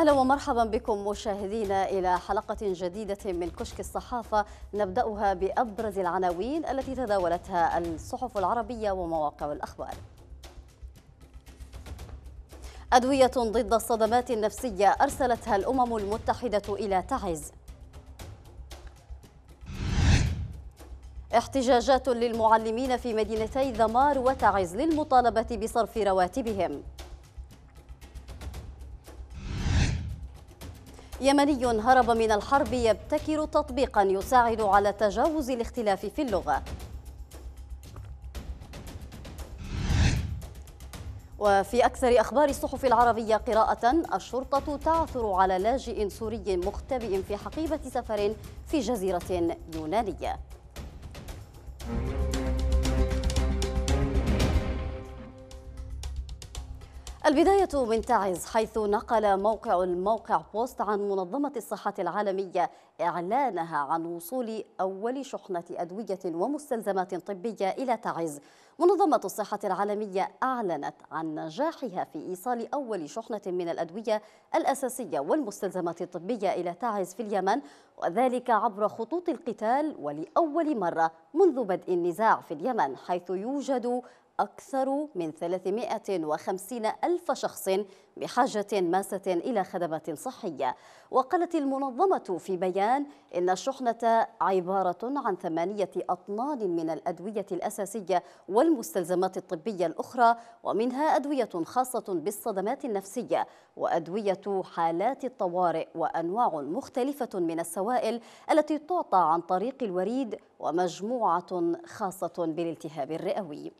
أهلا ومرحبا بكم مشاهدينا إلى حلقة جديدة من كشك الصحافة. نبدأها بأبرز العناوين التي تداولتها الصحف العربية ومواقع الأخبار. أدوية ضد الصدمات النفسية أرسلتها الأمم المتحدة إلى تعز. احتجاجات للمعلمين في مدينتي ذمار وتعز للمطالبة بصرف رواتبهم. يمني هرب من الحرب يبتكر تطبيقا يساعد على تجاوز الاختلاف في اللغة. وفي أكثر أخبار الصحف العربية قراءة الشرطة تعثر على لاجئ سوري مختبئ في حقيبة سفر في جزيرة يونانية. البداية من تعز حيث نقل موقع الموقع بوست عن منظمة الصحة العالمية إعلانها عن وصول أول شحنة أدوية ومستلزمات طبية إلى تعز. منظمة الصحة العالمية أعلنت عن نجاحها في إيصال أول شحنة من الأدوية الأساسية والمستلزمات الطبية إلى تعز في اليمن وذلك عبر خطوط القتال ولأول مرة منذ بدء النزاع في اليمن حيث يوجد أكثر من 350 ألف شخص بحاجة ماسة إلى خدمات صحية. وقالت المنظمة في بيان إن الشحنة عبارة عن ثمانية أطنان من الأدوية الأساسية والمستلزمات الطبية الأخرى ومنها أدوية خاصة بالصدمات النفسية وأدوية حالات الطوارئ وأنواع مختلفة من السوائل التي تعطى عن طريق الوريد ومجموعة خاصة بالالتهاب الرئوي.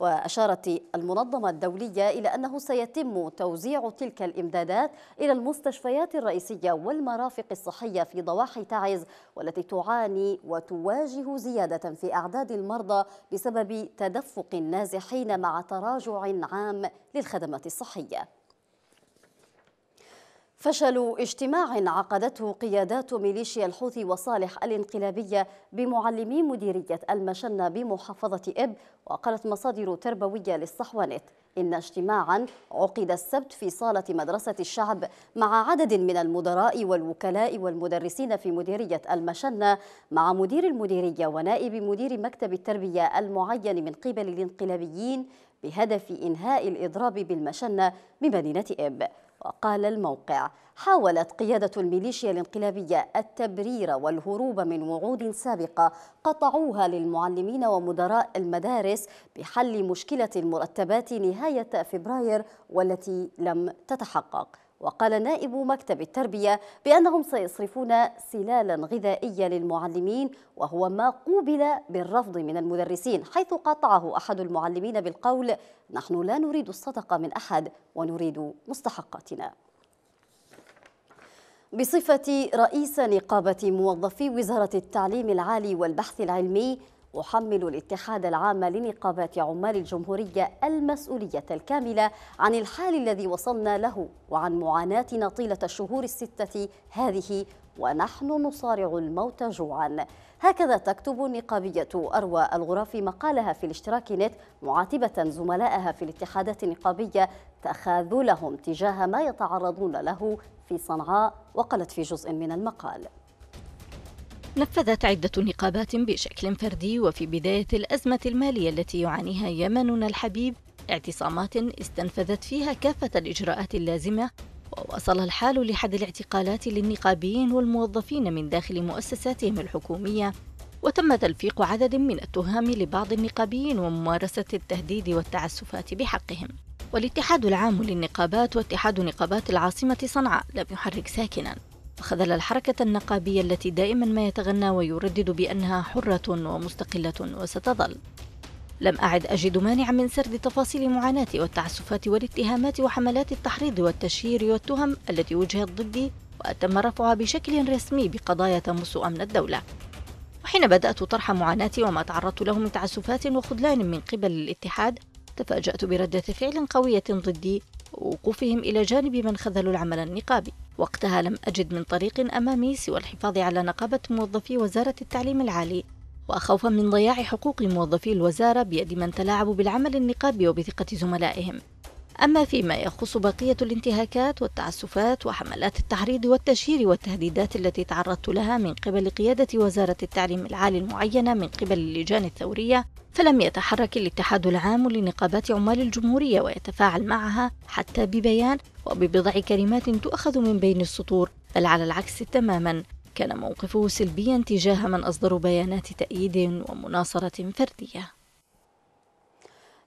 وأشارت المنظمة الدولية إلى أنه سيتم توزيع تلك الإمدادات إلى المستشفيات الرئيسية والمرافق الصحية في ضواحي تعز والتي تعاني وتواجه زيادة في أعداد المرضى بسبب تدفق النازحين مع تراجع عام للخدمات الصحية. فشل اجتماع عقدته قيادات ميليشيا الحوثي وصالح الانقلابية بمعلمي مديرية المشنة بمحافظة إب وقالت مصادر تربوية للصحوانت إن اجتماعا عقد السبت في صالة مدرسة الشعب مع عدد من المدراء والوكلاء والمدرسين في مديرية المشنة مع مدير المديرية ونائب مدير مكتب التربية المعين من قبل الانقلابيين بهدف إنهاء الإضراب بالمشنة بمدينة إب. وقال الموقع حاولت قيادة الميليشيا الانقلابية التبرير والهروب من وعود سابقة قطعوها للمعلمين ومدراء المدارس بحل مشكلة المرتبات نهاية فبراير والتي لم تتحقق. وقال نائب مكتب التربية بأنهم سيصرفون سلالا غذائية للمعلمين وهو ما قوبل بالرفض من المدرسين حيث قاطعه أحد المعلمين بالقول نحن لا نريد الصدقة من أحد ونريد مستحقاتنا. بصفة رئيس نقابة موظفي وزارة التعليم العالي والبحث العلمي أحمل الاتحاد العام لنقابات عمال الجمهورية المسؤولية الكاملة عن الحال الذي وصلنا له وعن معاناتنا طيلة الشهور الستة هذه ونحن نصارع الموت جوعا. هكذا تكتب النقابية أروى الغرافي مقالها في الاشتراك نت معاتبة زملائها في الاتحادات النقابية تخاذلهم تجاه ما يتعرضون له في صنعاء وقالت في جزء من المقال. نفذت عدة نقابات بشكل فردي وفي بداية الأزمة المالية التي يعانيها يمننا الحبيب. اعتصامات استنفذت فيها كافة الإجراءات اللازمة ووصل الحال لحد الاعتقالات للنقابيين والموظفين من داخل مؤسساتهم الحكومية. وتم تلفيق عدد من التهم لبعض النقابيين وممارسة التهديد والتعسفات بحقهم. والاتحاد العام للنقابات واتحاد نقابات العاصمة صنعاء لم يحرك ساكنا. وخذل الحركة النقابية التي دائما ما يتغنى ويردد بأنها حرة ومستقلة وستظل. لم أعد أجد مانعا من سرد تفاصيل معاناتي والتعسفات والاتهامات وحملات التحريض والتشهير والتهم التي وجهت ضدي وأتم رفعها بشكل رسمي بقضايا تمس أمن الدولة. وحين بدأت طرح معاناتي وما تعرضت له من تعسفات وخذلان من قبل الاتحاد تفاجأت بردة فعل قوية ضدي ووقوفهم إلى جانب من خذلوا العمل النقابي. وقتها لم أجد من طريق أمامي سوى الحفاظ على نقابة موظفي وزارة التعليم العالي. وخوفا من ضياع حقوق موظفي الوزارة بيد من تلاعبوا بالعمل النقابي وبثقة زملائهم. أما فيما يخص بقية الانتهاكات والتعسفات وحملات التحريض والتشهير والتهديدات التي تعرضت لها من قبل قيادة وزارة التعليم العالي المعينة من قبل اللجان الثورية فلم يتحرك الاتحاد العام لنقابات عمال الجمهورية ويتفاعل معها حتى ببيان وببضع كلمات تؤخذ من بين السطور بل على العكس تماما. كان موقفه سلبيا تجاه من أصدروا بيانات تأييد ومناصرة فردية.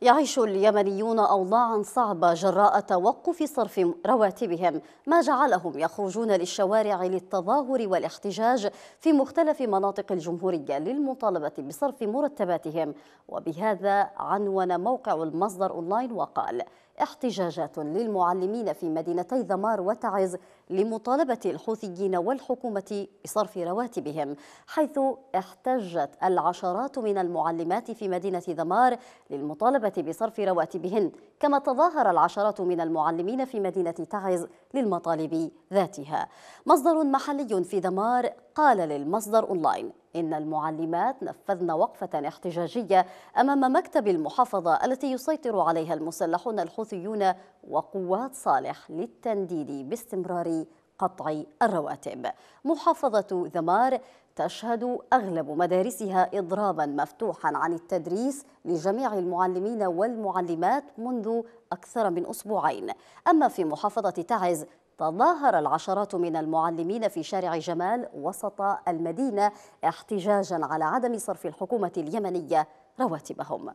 يعيش اليمنيون أوضاعا صعبة جراء توقف صرف رواتبهم. ما جعلهم يخرجون للشوارع للتظاهر والاحتجاج في مختلف مناطق الجمهورية للمطالبة بصرف مرتباتهم. وبهذا عنون موقع المصدر أونلاين وقال احتجاجات للمعلمين في مدينتي ذمار وتعز لمطالبة الحوثيين والحكومة بصرف رواتبهم حيث احتجت العشرات من المعلمات في مدينة ذمار للمطالبة بصرف رواتبهن كما تظاهر العشرات من المعلمين في مدينة تعز للمطالب ذاتها. مصدر محلي في ذمار قال للمصدر أونلاين إن المعلمات نفذن وقفة احتجاجية أمام مكتب المحافظة التي يسيطر عليها المسلحون الحوثيون وقوات صالح للتنديد باستمرار قطع الرواتب. محافظة ذمار تشهد أغلب مدارسها إضرابا مفتوحا عن التدريس لجميع المعلمين والمعلمات منذ أكثر من أسبوعين. أما في محافظة تعز تظاهر العشرات من المعلمين في شارع جمال وسط المدينة احتجاجا على عدم صرف الحكومة اليمنية رواتبهم.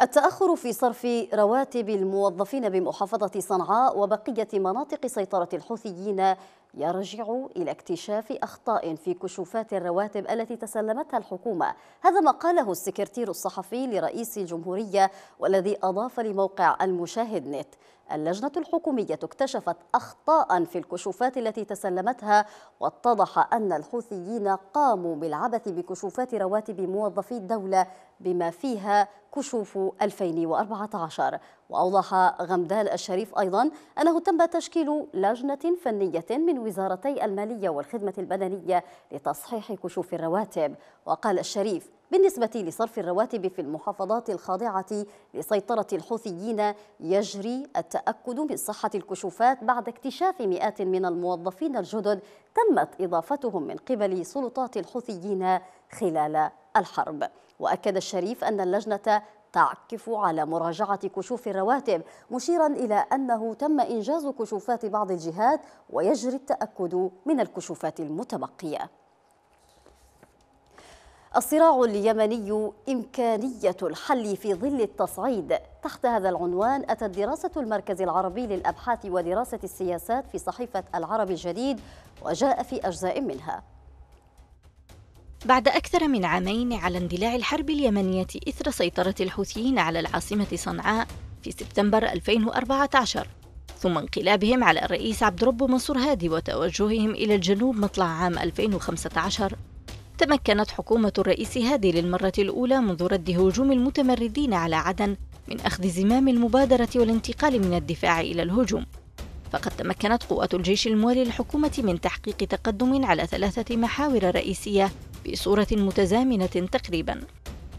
التأخر في صرف رواتب الموظفين بمحافظة صنعاء وبقية مناطق سيطرة الحوثيين يرجع إلى اكتشاف أخطاء في كشوفات الرواتب التي تسلمتها الحكومة. هذا ما قاله السكرتير الصحفي لرئيس الجمهورية والذي أضاف لموقع المشاهد نت. اللجنة الحكومية اكتشفت أخطاء في الكشوفات التي تسلمتها واتضح أن الحوثيين قاموا بالعبث بكشوفات رواتب موظفي الدولة بما فيها كشوف 2014 وأوضح غمدال الشريف أيضا أنه تم تشكيل لجنة فنية من وزارتي المالية والخدمة البدنية لتصحيح كشوف الرواتب. وقال الشريف بالنسبة لصرف الرواتب في المحافظات الخاضعة لسيطرة الحوثيين يجري التأكد من صحة الكشوفات بعد اكتشاف مئات من الموظفين الجدد تمت إضافتهم من قبل سلطات الحوثيين خلال الحرب. وأكد الشريف أن اللجنة تعكف على مراجعة كشوف الرواتب مشيرا إلى أنه تم إنجاز كشوفات بعض الجهات ويجري التأكد من الكشوفات المتبقية. الصراع اليمني إمكانية الحل في ظل التصعيد. تحت هذا العنوان أتت دراسة المركز العربي للأبحاث ودراسة السياسات في صحيفة العرب الجديد وجاء في أجزاء منها. بعد أكثر من عامين على اندلاع الحرب اليمنية إثر سيطرة الحوثيين على العاصمة صنعاء في سبتمبر 2014 ثم انقلابهم على الرئيس عبد رب منصور هادي وتوجههم إلى الجنوب مطلع عام 2015 تمكنت حكومة الرئيس هادي للمرة الأولى منذ رد هجوم المتمردين على عدن من أخذ زمام المبادرة والانتقال من الدفاع إلى الهجوم. فقد تمكنت قوات الجيش الموالي للحكومة من تحقيق تقدم على ثلاثة محاور رئيسية بصورة متزامنة تقريبا.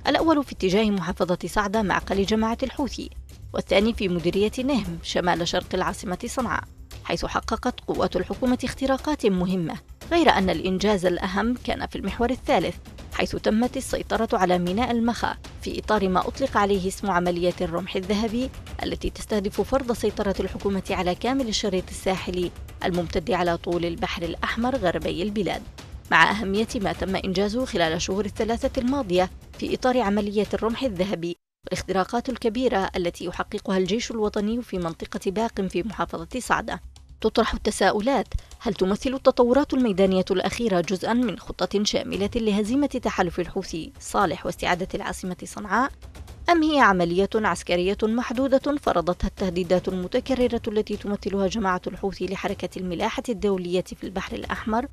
الأول في اتجاه محافظة صعدة معقل جماعة الحوثي والثاني في مديرية نهم شمال شرق العاصمة صنعاء حيث حققت قوات الحكومة اختراقات مهمة غير أن الإنجاز الأهم كان في المحور الثالث حيث تمت السيطرة على ميناء المخا في إطار ما أطلق عليه اسم عملية الرمح الذهبي التي تستهدف فرض سيطرة الحكومة على كامل الشريط الساحلي الممتد على طول البحر الأحمر غربي البلاد. مع أهمية ما تم إنجازه خلال الشهور الثلاثة الماضية في إطار عملية الرمح الذهبي والاختراقات الكبيرة التي يحققها الجيش الوطني في منطقة باق في محافظة صعدة تطرح التساؤلات هل تمثل التطورات الميدانية الأخيرة جزءا من خطة شاملة لهزيمة تحالف الحوثي صالح واستعادة العاصمة صنعاء؟ أم هي عملية عسكرية محدودة فرضتها التهديدات المتكررة التي تمثلها جماعة الحوثي لحركة الملاحة الدولية في البحر الأحمر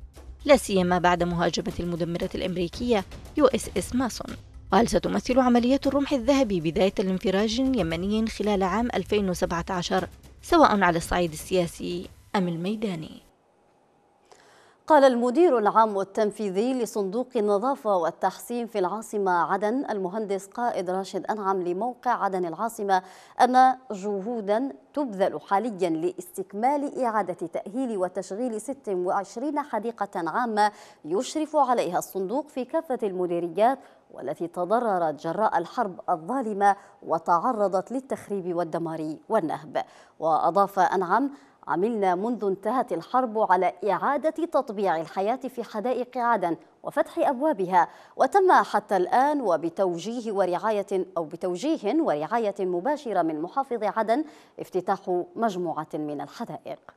لا سيما بعد مهاجمة المدمرة الأمريكية يو إس إس ماسون وهل ستمثل عملية الرمح الذهبي بداية لانفراج يمني خلال عام 2017 سواء على الصعيد السياسي أم الميداني. قال المدير العام التنفيذي لصندوق النظافة والتحسين في العاصمة عدن المهندس قائد راشد أنعم لموقع عدن العاصمة أن جهودا تبذل حاليا لاستكمال إعادة تأهيل وتشغيل 26 حديقة عامة يشرف عليها الصندوق في كافة المديريات والتي تضررت جراء الحرب الظالمة وتعرضت للتخريب والدمار والنهب. وأضاف أنعم عملنا منذ انتهت الحرب على إعادة تطبيع الحياة في حدائق عدن وفتح أبوابها وتم حتى الآن وبتوجيه ورعاية أو بتوجيه ورعاية مباشرة من محافظ عدن افتتاح مجموعة من الحدائق.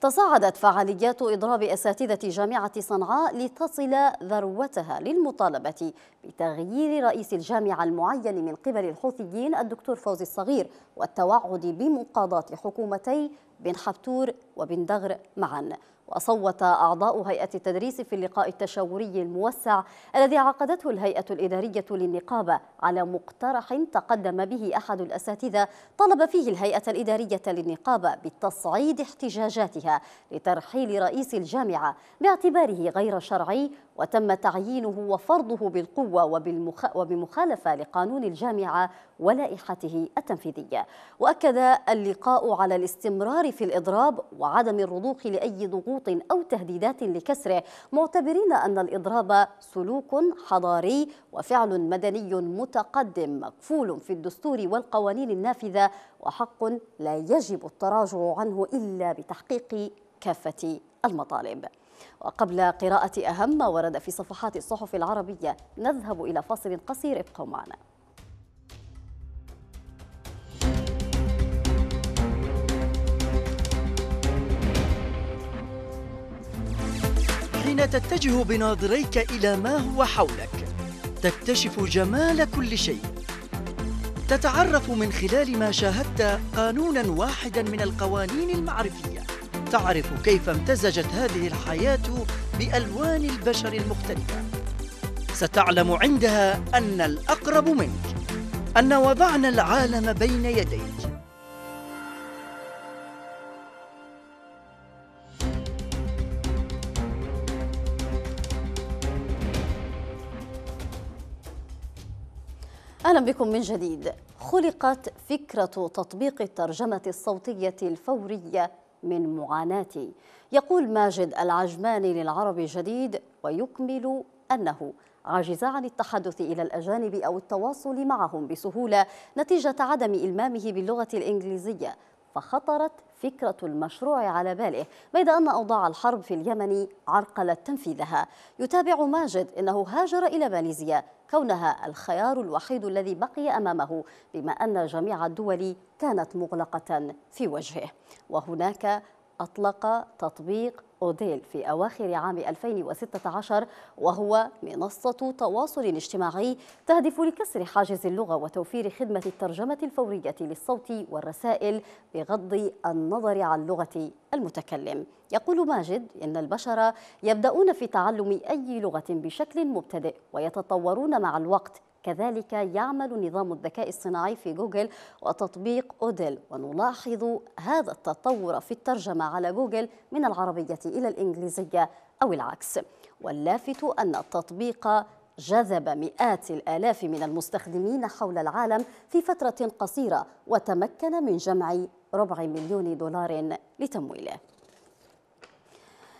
تصاعدت فعاليات إضراب أساتذة جامعة صنعاء لتصل ذروتها للمطالبة بتغيير رئيس الجامعة المعين من قبل الحوثيين الدكتور فوزي الصغير والتوعد بمقاضاة حكومتي بن حبتور وبن دغر معا. وصوت أعضاء هيئة التدريس في اللقاء التشاوري الموسع الذي عقدته الهيئة الإدارية للنقابة على مقترح تقدم به أحد الأساتذة طلب فيه الهيئة الإدارية للنقابة بتصعيد احتجاجاتها لترحيل رئيس الجامعة باعتباره غير شرعي وتم تعيينه وفرضه بالقوة وبالمخ... وبمخالفة لقانون الجامعة ولائحته التنفيذية. وأكد اللقاء على الاستمرار في الإضراب وعدم الرضوخ لأي ضغوط أو تهديدات لكسره معتبرين أن الإضراب سلوك حضاري وفعل مدني متقدم مكفول في الدستور والقوانين النافذة وحق لا يجب التراجع عنه إلا بتحقيق كافة المطالب. وقبل قراءة أهم ما ورد في صفحات الصحف العربية نذهب إلى فاصل قصير ابقوا معنا حين تتجه بناظريك إلى ما هو حولك. تكتشف جمال كل شيء. تتعرف من خلال ما شاهدت قانونا واحدا من القوانين المعرفية. تعرف كيف امتزجت هذه الحياة بألوان البشر المختلفة. ستعلم عندها أن الأقرب منك أن وضعنا العالم بين يديك. أهلا بكم من جديد. خلقت فكرة تطبيق الترجمة الصوتية الفورية من معاناتي يقول ماجد العجماني للعرب جديد ويكمل أنه عاجز عن التحدث إلى الأجانب أو التواصل معهم بسهولة نتيجة عدم إلمامه باللغة الإنجليزية. فخطرت فكرة المشروع على باله بيد أن أوضاع الحرب في اليمن عرقلت تنفيذها. يتابع ماجد أنه هاجر إلى ماليزيا كونها الخيار الوحيد الذي بقي أمامه بما أن جميع الدول كانت مغلقة في وجهه. وهناك أطلق تطبيق أوديل في أواخر عام 2016 وهو منصة تواصل اجتماعي تهدف لكسر حاجز اللغة وتوفير خدمة الترجمة الفورية للصوت والرسائل بغض النظر عن لغة المتكلم. يقول ماجد إن البشر يبدأون في تعلم أي لغة بشكل مبتدئ ويتطورون مع الوقت كذلك يعمل نظام الذكاء الصناعي في جوجل وتطبيق أوديل ونلاحظ هذا التطور في الترجمة على جوجل من العربية إلى الإنجليزية أو العكس. واللافت أن التطبيق جذب مئات الآلاف من المستخدمين حول العالم في فترة قصيرة وتمكن من جمع ربع مليون دولار لتمويله.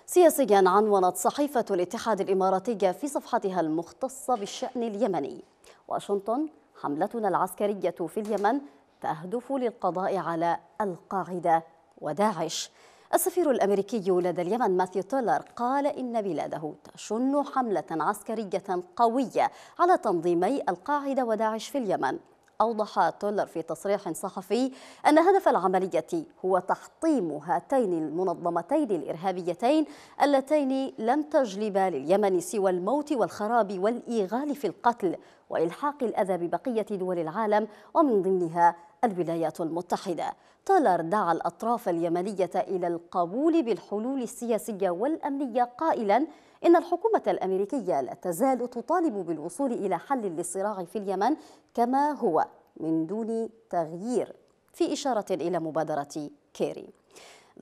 سياسيا عنونت صحيفة الاتحاد الإماراتي في صفحتها المختصة بالشأن اليمني. واشنطن حملتنا العسكرية في اليمن تهدف للقضاء على القاعدة وداعش. السفير الأمريكي لدى اليمن ماثيو تولر قال إن بلاده تشن حملة عسكرية قوية على تنظيمي القاعدة وداعش في اليمن. أوضح تولر في تصريح صحفي أن هدف العملية هو تحطيم هاتين المنظمتين الإرهابيتين اللتين لم تجلبا لليمن سوى الموت والخراب والإيغال في القتل وإلحاق الأذى ببقية دول العالم ومن ضمنها الولايات المتحدة. تولر دعا الأطراف اليمنية إلى القبول بالحلول السياسية والأمنية قائلا إن الحكومة الأمريكية لا تزال تطالب بالوصول إلى حل للصراع في اليمن كما هو من دون تغيير. في إشارة إلى مبادرة كيري.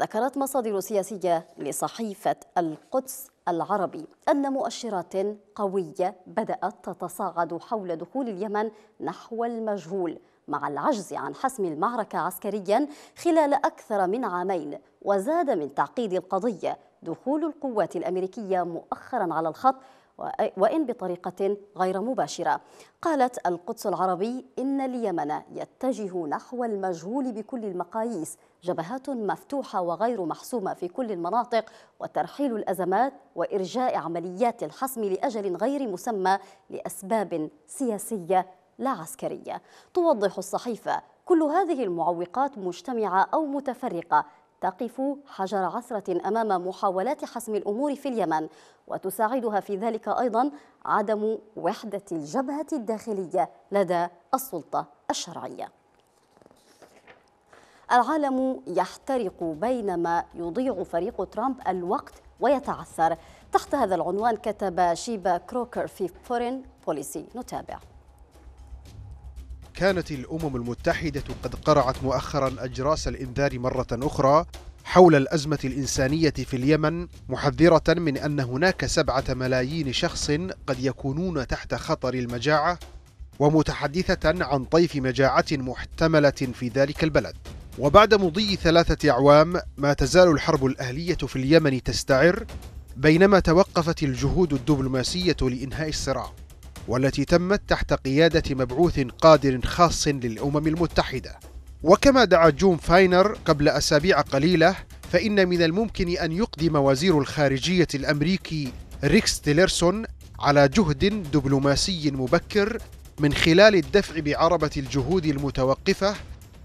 ذكرت مصادر سياسية لصحيفة القدس العربي أن مؤشرات قوية بدأت تتصاعد حول دخول اليمن نحو المجهول مع العجز عن حسم المعركة عسكريا خلال أكثر من عامين وزاد من تعقيد القضية دخول القوات الأمريكية مؤخرا على الخط وإن بطريقة غير مباشرة. قالت القدس العربي إن اليمن يتجه نحو المجهول بكل المقاييس جبهات مفتوحة وغير محسومة في كل المناطق وترحيل الأزمات وإرجاء عمليات الحسم لأجل غير مسمى لأسباب سياسية لا عسكرية. توضح الصحيفة كل هذه المعوقات مجتمعة أو متفرقة تقف حجر عثرة أمام محاولات حسم الأمور في اليمن وتساعدها في ذلك أيضا عدم وحدة الجبهة الداخلية لدى السلطة الشرعية. العالم يحترق بينما يضيع فريق ترامب الوقت ويتعثر. تحت هذا العنوان كتب شيبا كروكر في فورين بوليسي نتابع. كانت الأمم المتحدة قد قرعت مؤخرا أجراس الإنذار مرة أخرى حول الأزمة الإنسانية في اليمن محذرة من أن هناك سبعة ملايين شخص قد يكونون تحت خطر المجاعة ومتحدثة عن طيف مجاعة محتملة في ذلك البلد. وبعد مضي ثلاثة أعوام ما تزال الحرب الأهلية في اليمن تستعر بينما توقفت الجهود الدبلوماسية لإنهاء الصراع والتي تمت تحت قيادة مبعوث قادر خاص للأمم المتحدة. وكما دعا جون فاينر قبل أسابيع قليلة فإن من الممكن أن يقدم وزير الخارجية الأمريكي ريكس تيلرسون على جهد دبلوماسي مبكر من خلال الدفع بعربة الجهود المتوقفة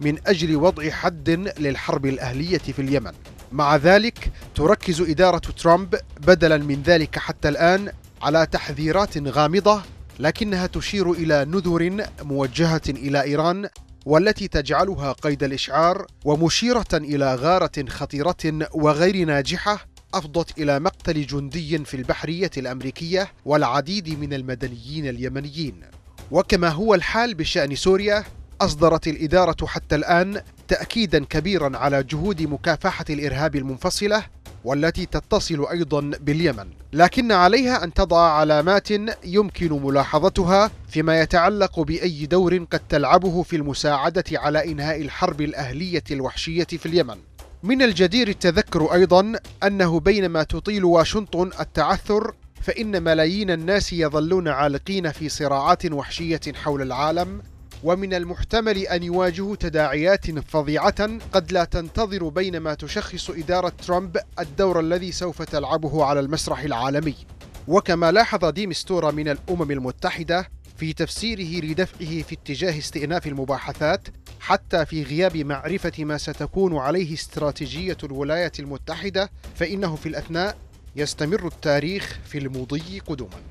من أجل وضع حد للحرب الأهلية في اليمن. مع ذلك تركز إدارة ترامب بدلا من ذلك حتى الآن على تحذيرات غامضة لكنها تشير إلى نذر موجهة إلى إيران والتي تجعلها قيد الإشعار ومشيرة إلى غارة خطيرة وغير ناجحة أفضت إلى مقتل جندي في البحرية الأمريكية والعديد من المدنيين اليمنيين. وكما هو الحال بشأن سوريا أصدرت الإدارة حتى الآن تأكيدا كبيرا على جهود مكافحة الإرهاب المنفصلة والتي تتصل أيضا باليمن. لكن عليها أن تضع علامات يمكن ملاحظتها فيما يتعلق بأي دور قد تلعبه في المساعدة على إنهاء الحرب الأهلية الوحشية في اليمن. من الجدير التذكر أيضا أنه بينما تطيل واشنطن التعثر فإن ملايين الناس يظلون عالقين في صراعات وحشية حول العالم ومن المحتمل أن يواجهوا تداعيات فظيعة قد لا تنتظر بينما تشخص إدارة ترامب الدور الذي سوف تلعبه على المسرح العالمي. وكما لاحظ ديم ستورا من الأمم المتحدة في تفسيره لدفعه في اتجاه استئناف المباحثات حتى في غياب معرفة ما ستكون عليه استراتيجية الولايات المتحدة فإنه في الأثناء يستمر التاريخ في المضي قدما.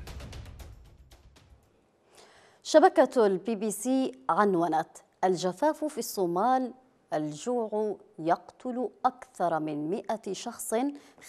شبكة البي بي سي عنونت. الجفاف في الصومال الجوع يقتل أكثر من مئة شخص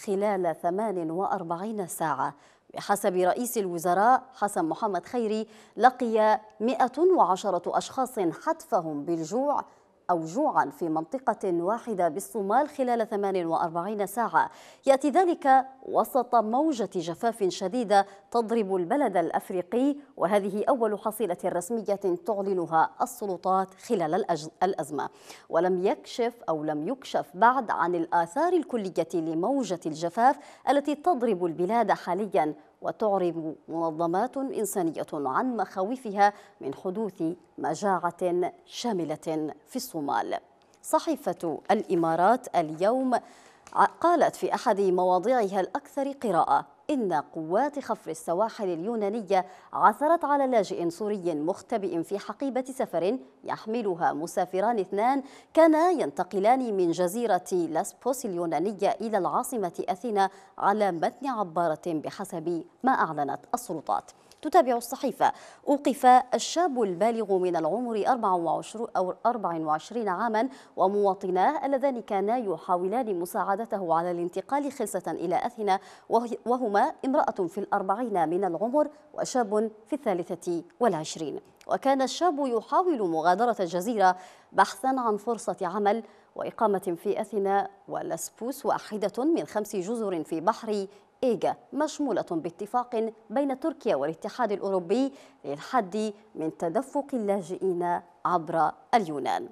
خلال 48 ساعة. بحسب رئيس الوزراء حسن محمد خيري لقي 110 أشخاص حتفهم بالجوع أو جوعا في منطقة واحدة بالصومال خلال 48 ساعة. يأتي ذلك وسط موجة جفاف شديدة تضرب البلد الأفريقي وهذه أول حصيلة رسمية تعلنها السلطات خلال الأزمة. ولم يكشف أو لم يكشف بعد عن الآثار الكلية لموجة الجفاف التي تضرب البلاد حاليا وتعرب منظمات إنسانية عن مخاوفها من حدوث مجاعة شاملة في الصومال. صحيفة الإمارات اليوم قالت في أحد مواضيعها الأكثر قراءة إن قوات خفر السواحل اليونانية عثرت على لاجئ سوري مختبئ في حقيبة سفر يحملها مسافران اثنان كانا ينتقلان من جزيرة لاسبوس اليونانية إلى العاصمة أثينا على متن عبارة بحسب ما أعلنت السلطات. تتابع الصحيفة. أوقف الشاب البالغ من العمر 24 أو 24 عاما ومواطناه اللذان كانا يحاولان مساعدته على الانتقال خلسة إلى أثينا وهما امرأة في الأربعين من العمر وشاب في الثالثة والعشرين. وكان الشاب يحاول مغادرة الجزيرة بحثا عن فرصة عمل وإقامة في أثينا ولسبوس واحدة من خمس جزر في بحر إيجا مشمولة باتفاق بين تركيا والاتحاد الأوروبي للحد من تدفق اللاجئين عبر اليونان.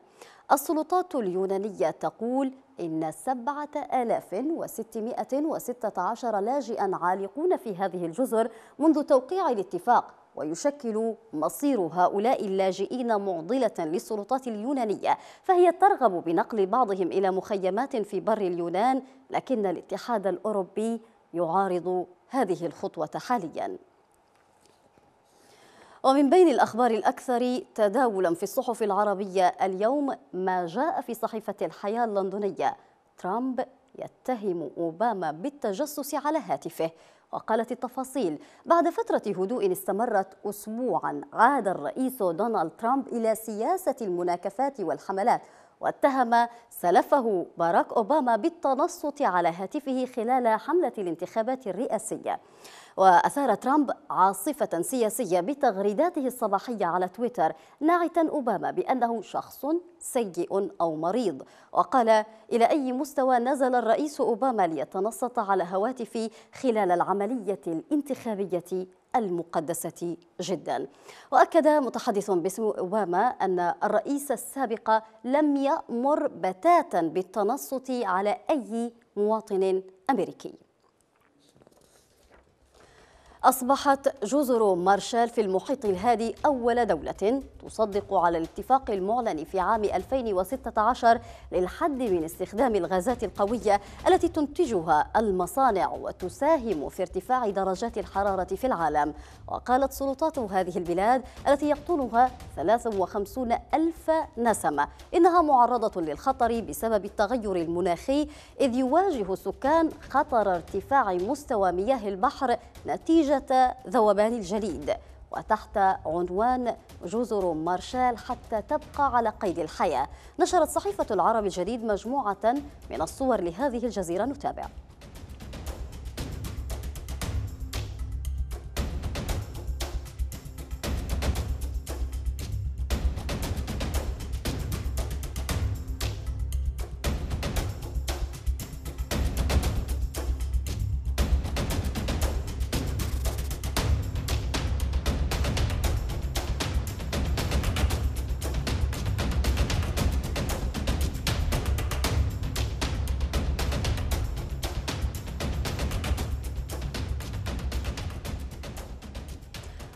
السلطات اليونانية تقول إن 7616 لاجئا عالقون في هذه الجزر منذ توقيع الاتفاق ويشكل مصير هؤلاء اللاجئين معضلة للسلطات اليونانية فهي ترغب بنقل بعضهم إلى مخيمات في بر اليونان لكن الاتحاد الأوروبي يعارض هذه الخطوة حالياً. ومن بين الأخبار الأكثر تداولا في الصحف العربية اليوم ما جاء في صحيفة الحياة اللندنية. ترامب يتهم أوباما بالتجسس على هاتفه. وقالت التفاصيل بعد فترة هدوء استمرت أسبوعا عاد الرئيس دونالد ترامب إلى سياسة المناكفات والحملات واتهم سلفه باراك أوباما بالتنصت على هاتفه خلال حملة الانتخابات الرئاسية. وأثار ترامب عاصفة سياسية بتغريداته الصباحية على تويتر ناعتا أوباما بأنه شخص سيء أو مريض. وقال إلى أي مستوى نزل الرئيس أوباما ليتنصت على هواتفي خلال العملية الانتخابية المقدسة جدا. وأكد متحدث باسم أوباما أن الرئيس السابق لم يأمر بتاتا بالتنصت على أي مواطن أمريكي. أصبحت جزر مارشال في المحيط الهادي أول دولة تصدق على الاتفاق المعلن في عام 2016 للحد من استخدام الغازات القوية التي تنتجها المصانع وتساهم في ارتفاع درجات الحرارة في العالم. وقالت سلطات هذه البلاد التي يقطنها 53 ألف نسمة إنها معرضة للخطر بسبب التغير المناخي إذ يواجه السكان خطر ارتفاع مستوى مياه البحر ذوبان الجليد وتحت عنوان جزر مارشال حتى تبقى على قيد الحياة. نشرت صحيفة العرب الجديد مجموعة من الصور لهذه الجزيرة نتابع.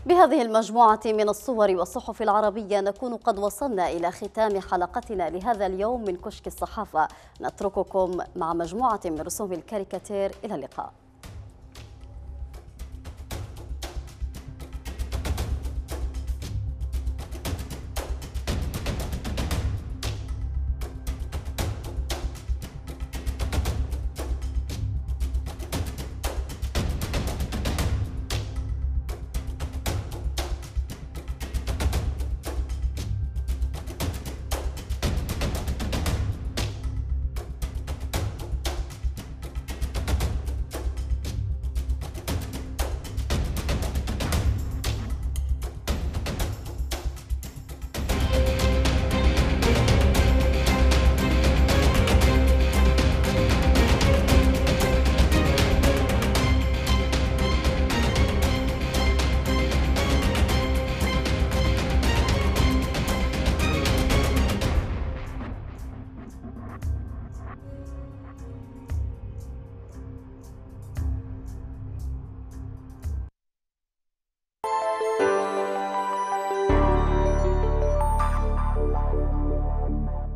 بهذه المجموعة من الصور والصحف العربية نكون قد وصلنا إلى ختام حلقتنا لهذا اليوم من كشك الصحافة. نترككم مع مجموعة من رسوم الكاريكاتير. إلى اللقاء.